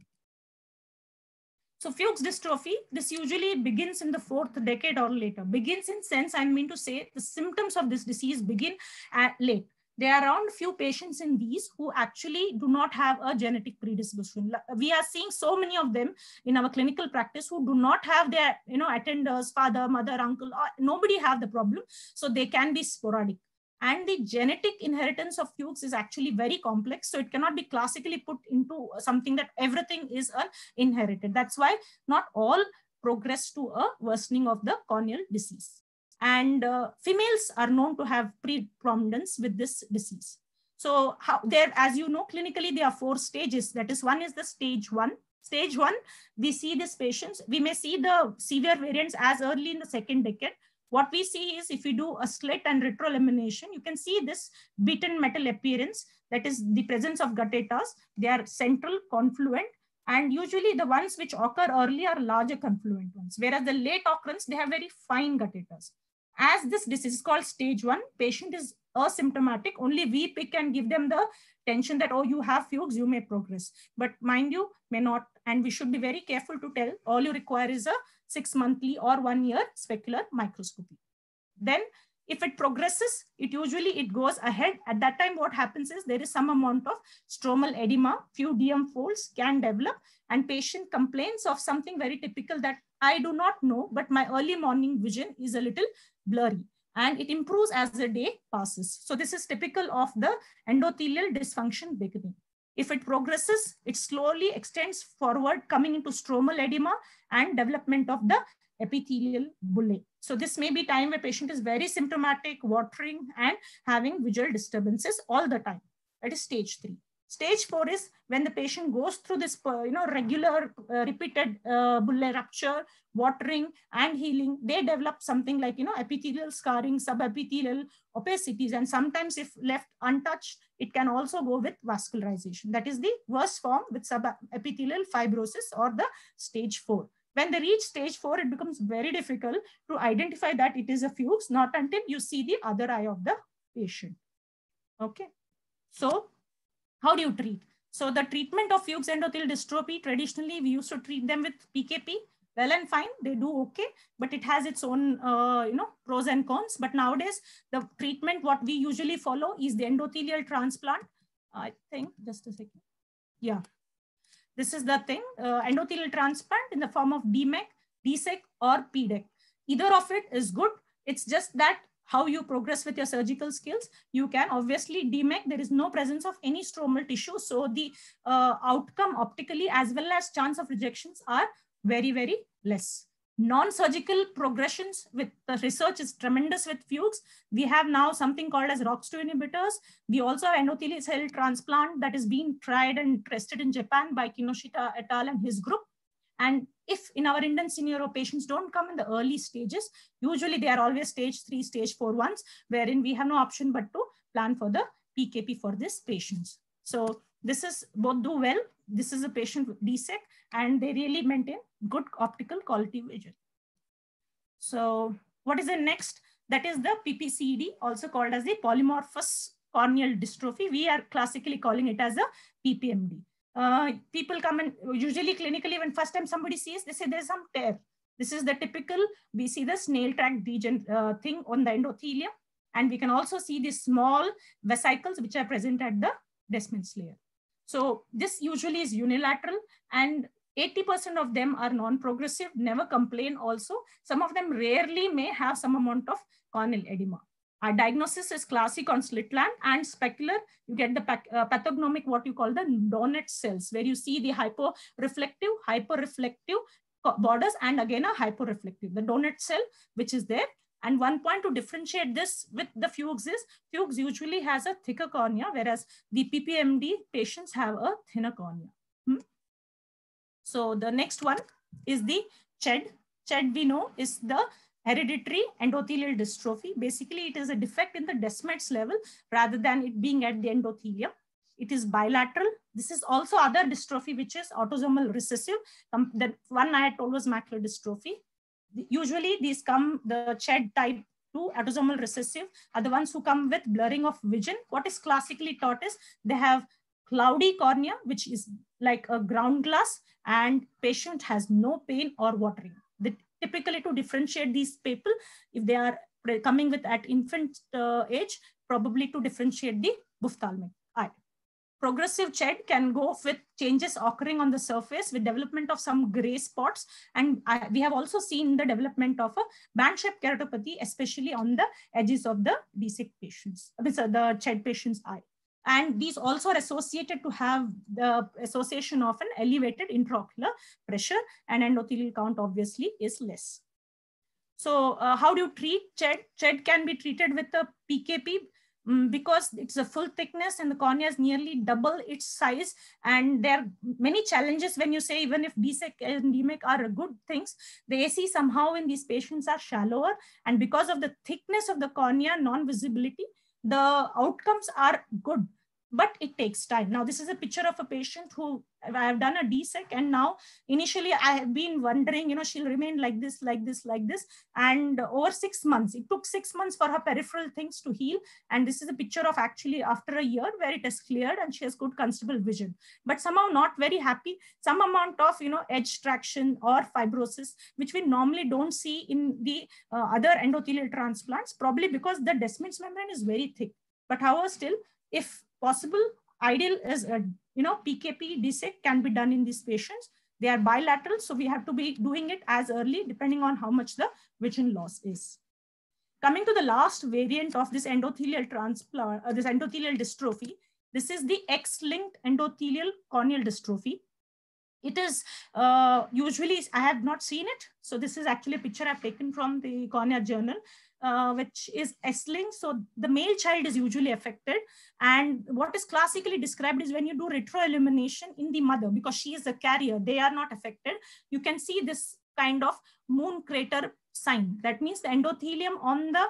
B: So Fuchs dystrophy, this usually begins in the fourth decade or later. Begins in sense, I mean to say the symptoms of this disease begin at late there are around few patients in these who actually do not have a genetic predisposition. We are seeing so many of them in our clinical practice who do not have their, you know, attenders, father, mother, uncle, nobody have the problem. So they can be sporadic. And the genetic inheritance of Fuchs is actually very complex. So it cannot be classically put into something that everything is inherited. That's why not all progress to a worsening of the corneal disease. And uh, females are known to have predominance with this disease. So how there, as you know, clinically, there are four stages. That is, one is the stage one. Stage one, we see these patients. We may see the severe variants as early in the second decade. What we see is if we do a slit and retroillumination, you can see this beaten metal appearance. That is the presence of guttetas. They are central, confluent, and usually the ones which occur early are larger confluent ones, whereas the late occurrence, they have very fine guttetas. As this disease is called stage one, patient is asymptomatic. Only we pick and give them the tension that, oh, you have Fuchs, you may progress. But mind you, may not. And we should be very careful to tell all you require is a six monthly or one year specular microscopy. Then if it progresses, it usually it goes ahead. At that time, what happens is there is some amount of stromal edema, few DM folds can develop, and patient complains of something very typical that I do not know, but my early morning vision is a little blurry and it improves as the day passes. So this is typical of the endothelial dysfunction beginning. If it progresses, it slowly extends forward, coming into stromal edema and development of the epithelial bullae. So this may be time where patient is very symptomatic, watering and having visual disturbances all the time. That is stage three. Stage four is when the patient goes through this, uh, you know, regular uh, repeated uh, bullae rupture, watering and healing. They develop something like, you know, epithelial scarring, subepithelial opacities. And sometimes if left untouched, it can also go with vascularization. That is the worst form with subepithelial fibrosis or the stage four. When they reach stage four, it becomes very difficult to identify that it is a Fuchs, not until you see the other eye of the patient. Okay. So how do you treat? So the treatment of Fuchs endothelial dystrophy, traditionally we used to treat them with PKP, well and fine, they do okay, but it has its own, uh, you know, pros and cons. But nowadays, the treatment, what we usually follow is the endothelial transplant. I think, just a second. Yeah, this is the thing, uh, endothelial transplant in the form of DMEK, DSEK or PDEK. Either of it is good. It's just that how you progress with your surgical skills. You can obviously DMEK, there is no presence of any stromal tissue. So the uh, outcome optically as well as chance of rejections are very, very less. non-surgical progressions with the research is tremendous with Fuchs. We have now something called as ROCK2 inhibitors. We also have endothelial cell transplant that is being tried and tested in Japan by Kinoshita et al. and his group. And if in our Indian scenario, patients don't come in the early stages, usually they are always stage three, stage four ones, wherein we have no option but to plan for the PKP for these patients. So this is both do well. This is a patient with DSEK and they really maintain good optical quality vision. So what is the next? That is the PPCD, also called as the polymorphous corneal dystrophy. We are classically calling it as a PPMD. Uh, people come and usually clinically when first time somebody sees, they say there's some tear. This is the typical, we see the snail track degen uh, thing on the endothelium. And we can also see the small vesicles which are present at the Descemet's layer. So this usually is unilateral and 80% of them are non-progressive, never complain also. Some of them rarely may have some amount of corneal edema. Our diagnosis is classic on slit lamp and specular. You get the uh, pathognomic, what you call the donut cells, where you see the hyporeflective, hyperreflective borders and again a hyporeflective, the donut cell, which is there. And one point to differentiate this with the Fuchs is Fuchs usually has a thicker cornea, whereas the PPMD patients have a thinner cornea. Hmm? So the next one is the CHED. CHED we know is the hereditary endothelial dystrophy. Basically, it is a defect in the Descemet's level rather than it being at the endothelium. It is bilateral. This is also other dystrophy, which is autosomal recessive. Um, the one I had told was macular dystrophy. Usually these come, the CHED type 2 autosomal recessive are the ones who come with blurring of vision. What is classically taught is they have cloudy cornea, which is like a ground glass and patient has no pain or watering. The, typically to differentiate these people, if they are coming with at infant uh, age, probably to differentiate the buphthalmic eye. Progressive CHED can go with changes occurring on the surface with development of some gray spots. And I, we have also seen the development of a band-shaped keratopathy, especially on the edges of the DSEK patients, the CHED patient's eye. And these also are associated to have the association of an elevated intraocular pressure and endothelial count obviously is less. So uh, how do you treat CHED? CHED can be treated with a PKP um, because it's a full thickness and the cornea is nearly double its size. And there are many challenges when you say even if DSEK and DMEK are good things, the AC somehow in these patients are shallower. And because of the thickness of the cornea, non-visibility, the outcomes are good but it takes time. Now, this is a picture of a patient who I have done a DSEK and now initially I have been wondering, you know, she'll remain like this, like this, like this. And over six months, it took six months for her peripheral things to heal. And this is a picture of actually after a year where it has cleared and she has good constable vision, but somehow not very happy. Some amount of, you know, edge traction or fibrosis, which we normally don't see in the uh, other endothelial transplants, probably because the Descemet's membrane is very thick. But however, still, if possible, ideal is, a, you know, PKP DSEK can be done in these patients. They are bilateral, so we have to be doing it as early depending on how much the vision loss is. Coming to the last variant of this endothelial transplant, uh, this endothelial dystrophy, this is the X-linked endothelial corneal dystrophy. It is uh, usually, I have not seen it. So this is actually a picture I've taken from the Cornea Journal uh, which is X-linked. So the male child is usually affected. And what is classically described is when you do retroillumination in the mother, because she is a carrier, they are not affected. You can see this kind of moon crater sign. That means the endothelium on the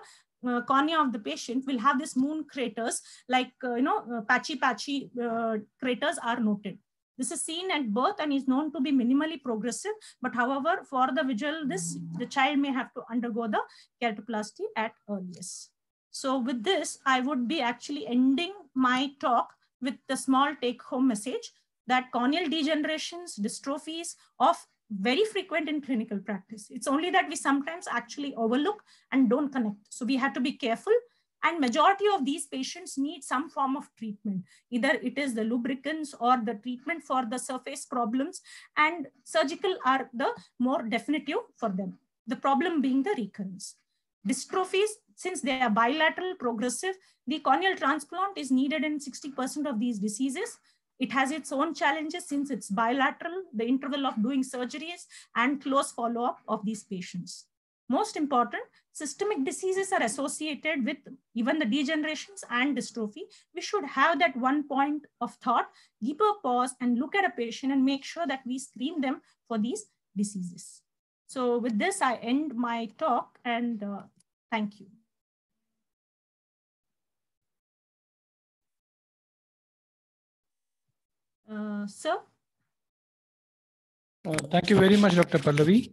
B: uh, cornea of the patient will have this moon craters like, uh, you know, uh, patchy, patchy uh, craters are noted. This is seen at birth and is known to be minimally progressive. But however, for the visual, this the child may have to undergo the keratoplasty at earliest. So with this, I would be actually ending my talk with the small take home message that corneal degenerations, dystrophies of very frequent in clinical practice. It's only that we sometimes actually overlook and don't connect. So we have to be careful and majority of these patients need some form of treatment. Either it is the lubricants or the treatment for the surface problems and surgical are the more definitive for them. The problem being the recurrence. Dystrophies, since they are bilateral progressive, the corneal transplant is needed in 60% of these diseases. It has its own challenges since it's bilateral, the interval of doing surgeries, and close follow-up of these patients. Most important, systemic diseases are associated with even the degenerations and dystrophy. We should have that one point of thought, deeper pause and look at a patient and make sure that we screen them for these diseases. So with this, I end my talk and uh, thank you. Uh, sir?
A: Uh, thank you very much, Dr. Pallavi.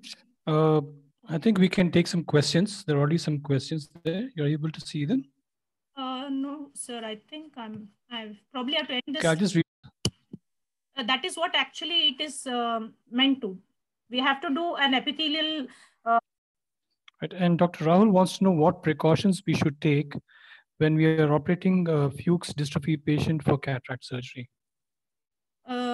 A: I think we can take some questions. There are already some questions there. You're able to see them?
B: Uh, no, sir. I think I'm. I probably have to end this.
A: Okay, I'll just read.
B: Uh, that is what actually it is um, meant to. We have to do an epithelial. Uh...
A: Right, and Dr. Rahul wants to know what precautions we should take when we are operating a Fuchs dystrophy patient for cataract surgery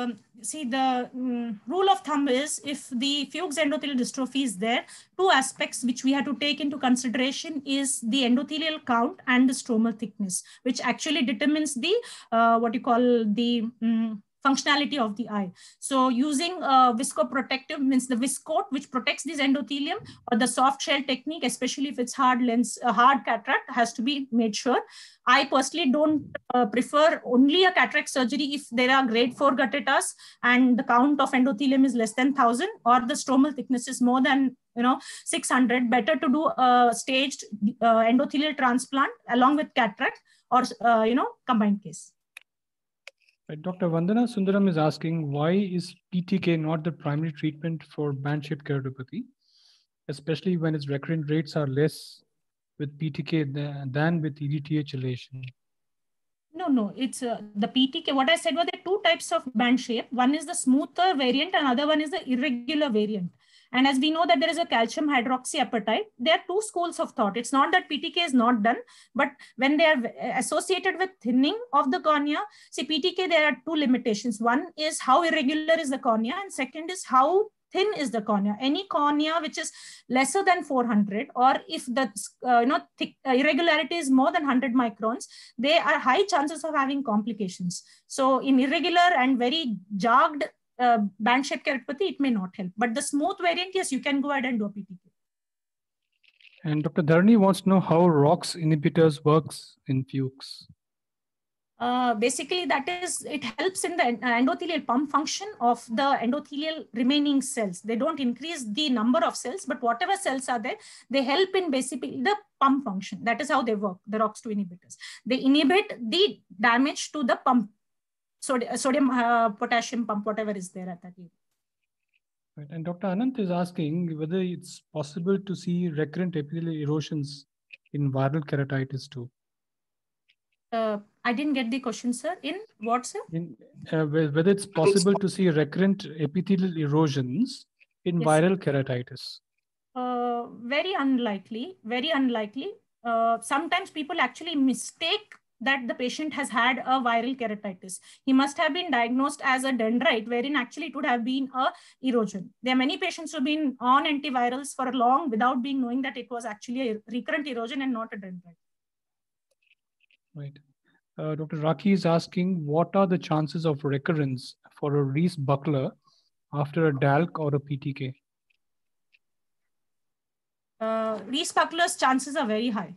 B: um, see the um, rule of thumb is if the Fuchs endothelial dystrophy is there, two aspects which we have to take into consideration is the endothelial count and the stromal thickness, which actually determines the uh, what you call the um, functionality of the eye. So using a viscoprotective means the viscoat, which protects this endothelium or the soft shell technique, especially if it's hard lens, a hard cataract has to be made sure. I personally don't uh, prefer only a cataract surgery if there are grade four guttetas and the count of endothelium is less than 1000 or the stromal thickness is more than you know 600 better to do a staged uh, endothelial transplant along with cataract or uh, you know combined case
A: Dr. Vandana Sundaram is asking why is PTK not the primary treatment for band-shaped keratopathy, especially when its recurrent rates are less with PTK than, with EDTA chelation?
B: No, no, it's uh, the PTK. What I said was there two types of band shape. One is the smoother variant, another one is the irregular variant. And as we know that there is a calcium hydroxyapatite, there are two schools of thought. It's not that PTK is not done, but when they are associated with thinning of the cornea, see PTK, there are two limitations. One is how irregular is the cornea, and second is how thin is the cornea. Any cornea which is lesser than 400, or if the uh, you know thick, uh, irregularity is more than 100 microns, they are high chances of having complications. So in irregular and very jogged uh, band-shaped keratopathy, it may not help. But the smooth variant, yes, you can go ahead and do a PTK.
A: And Dr. Dharani wants to know how ROCK inhibitors works in Fuchs.
B: Uh, basically, that is, it helps in the endothelial pump function of the endothelial remaining cells. They don't increase the number of cells, but whatever cells are there, they help in basically the pump function. That is how they work, the ROCK2 inhibitors. They inhibit the damage to the pump sodium, sodium uh, potassium pump, whatever is there at that area.
A: Right. And Dr. Anant is asking whether it's possible to see recurrent epithelial erosions in viral keratitis too.
B: Uh, I didn't get the question, sir. In what, sir? In,
A: uh, whether it's possible to see recurrent epithelial erosions in yes. viral keratitis.
B: Uh, very unlikely. Very unlikely. Uh, sometimes people actually mistake that the patient has had a viral keratitis. He must have been diagnosed as a dendrite, wherein actually it would have been a erosion. There are many patients who've been on antivirals for long without being knowing that it was actually a recurrent erosion and not a dendrite.
A: Right. Uh, Dr. Raki is asking, what are the chances of recurrence for a Reis-Buckler after a DALK or a PTK?
B: Uh, Reis-Buckler's chances are very high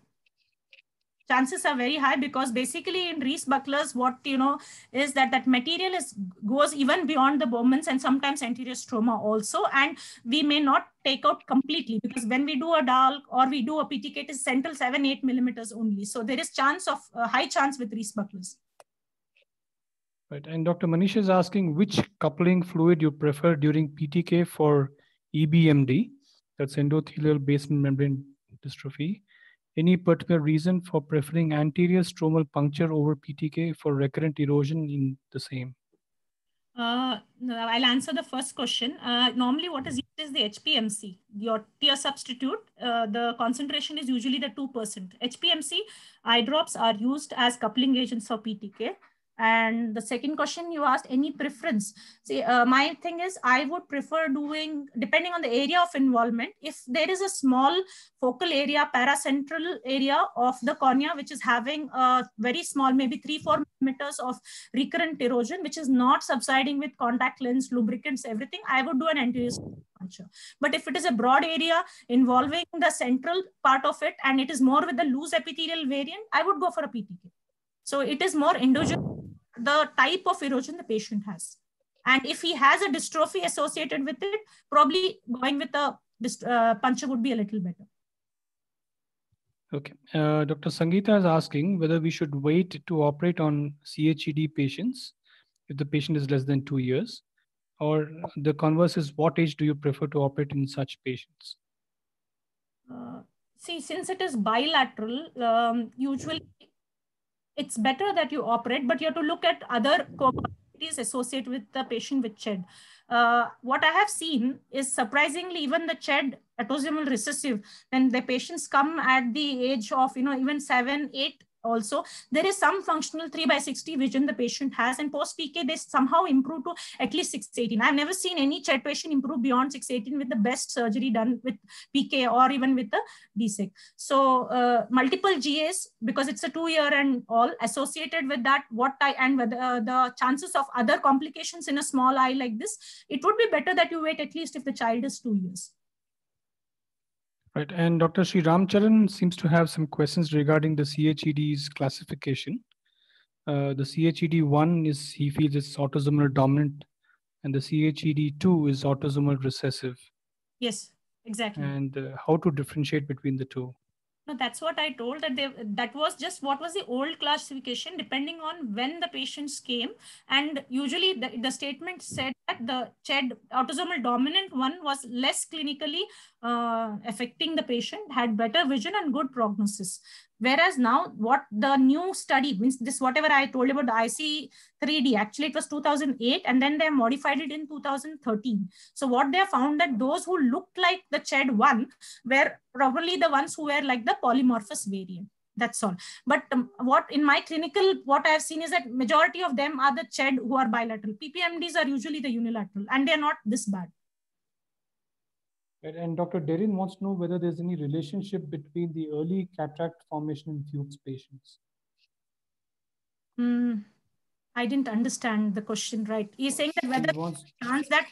B: chances are very high because basically in Reis-Bucklers, what you know is that that material is goes even beyond the Bowman's and sometimes anterior stroma also, and we may not take out completely because when we do a DALK or we do a PTK, it is central seven eight millimeters only. So there is chance of uh, high chance with Reis-Bucklers.
A: Right, and Dr. Manish is asking which coupling fluid you prefer during PTK for EBMD, that's endothelial basement membrane dystrophy, any particular reason for preferring anterior stromal puncture over PTK for recurrent erosion in the same?
B: Uh, I'll answer the first question. Uh, normally, what is used is the HPMC, your tear substitute. Uh, the concentration is usually the 2%. HPMC eye drops are used as coupling agents for PTK. And the second question you asked, any preference? See, uh, my thing is I would prefer doing, depending on the area of involvement, if there is a small focal area, paracentral area of the cornea, which is having a very small, maybe three, four millimeters of recurrent erosion, which is not subsiding with contact lens, lubricants, everything, I would do an anterior puncture. But if it is a broad area involving the central part of it, and it is more with the loose epithelial variant, I would go for a PTK. So it is more individual the type of erosion the patient has. And if he has a dystrophy associated with it, probably going with a uh, puncture would be a little better.
A: Okay. Uh, Dr. Sangeeta is asking whether we should wait to operate on CHED patients if the patient is less than two years, or the converse is what age do you prefer to operate in such patients?
B: Uh, see, since it is bilateral, um, usually it's better that you operate, but you have to look at other comorbidities associated with the patient with CHED. Uh, what I have seen is surprisingly, even the CHED autosomal recessive, when the patients come at the age of, you know, even seven, eight also there is some functional 3 by 60 vision the patient has and post pk they somehow improve to at least 618 i've never seen any ched patient improve beyond 618 with the best surgery done with pk or even with the dsec so uh, multiple gas because it's a two year and all associated with that what i and whether uh, the chances of other complications in a small eye like this it would be better that you wait at least if the child is two years
A: Right. And Dr. Sri Ramcharan seems to have some questions regarding the CHED's classification. Uh, the CHED1 is, he feels it's autosomal dominant, and the CHED2 is autosomal recessive.
B: Yes, exactly.
A: And uh, how to differentiate between the two?
B: No, that's what I told that they, that was just what was the old classification depending on when the patients came. And usually the, the statement said that the CHED autosomal dominant one was less clinically uh, affecting the patient, had better vision and good prognosis. Whereas now what the new study means this, whatever I told about the IC 3D, actually it was 2008 and then they modified it in 2013. So what they found that those who looked like the CHED one were probably the ones who were like the polymorphous variant. That's all. But um, what in my clinical, what I have seen is that majority of them are the CHED who are bilateral. PPMDs are usually the unilateral and they're not this bad. And Dr. Derin wants to know whether there's any relationship between the early cataract formation in Fuchs patients. Mm, I didn't understand the question right. He's saying that whether wants... chance that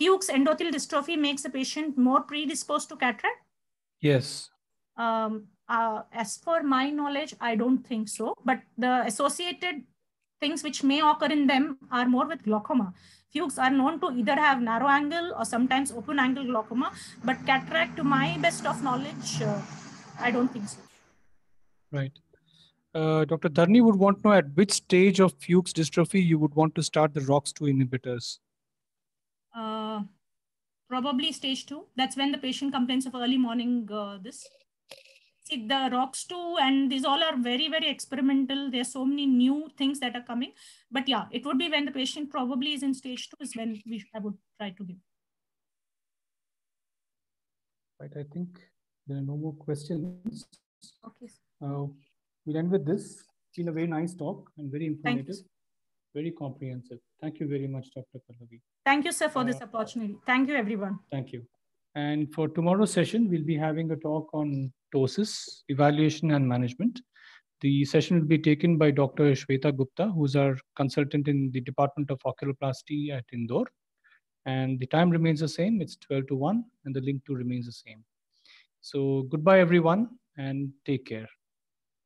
B: Fuchs endothelial dystrophy makes a patient more predisposed to cataract?
A: Yes.
B: Um, uh, as per my knowledge, I don't think so. But the associated things which may occur in them are more with glaucoma. Fuchs are known to either have narrow angle or sometimes open angle glaucoma, but cataract, to my best of knowledge, uh, I don't think so.
A: Right. Uh, Dr. Dharni would want to know at which stage of Fuchs dystrophy you would want to start the ROCK2 inhibitors.
B: Uh, probably stage two. That's when the patient complains of early morning uh, this see the ROCK2 and these all are very, very experimental. There's so many new things that are coming. But yeah, it would be when the patient probably is in stage two is when we I would try to give.
A: Right, I think there are no more questions.
B: Okay.
A: Uh, we'll end with this. It's been a very nice talk and very informative, very comprehensive. Thank you very much, Dr. Pallavi.
B: Thank you, sir, for uh, this opportunity. Thank you, everyone.
A: Thank you. And for tomorrow's session, we'll be having a talk on ptosis, evaluation and management. The session will be taken by Dr. Shweta Gupta, who's our consultant in the Department of Oculoplasty at Indore. And the time remains the same. It's 12 to 1, and the link to remains the same. So goodbye, everyone, and take care.